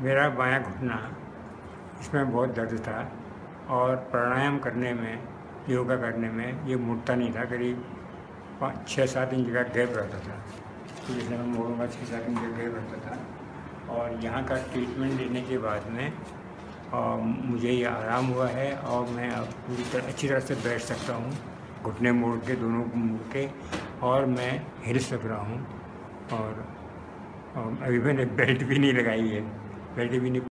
मेरा बायां घुटना इसमें बहुत दर्द था और प्राणायाम करने में योगा करने में ये मुड़ता नहीं था। करीब पाँच छः सात इंच का गैप रहता था। तो जैसे मैं मोड़ूँगा छः सात इंच का गैप रहता था। और यहाँ का ट्रीटमेंट लेने के बाद में और मुझे ये आराम हुआ है और मैं अब पूरी तरह अच्छी तरह से बैठ सकता हूँ। घुटने मोड़ के दोनों को मोड़ के और मैं हिल सक रहा हूँ। और, और अभी मैंने बेल्ट भी नहीं लगाई है। बेल्ट भी नहीं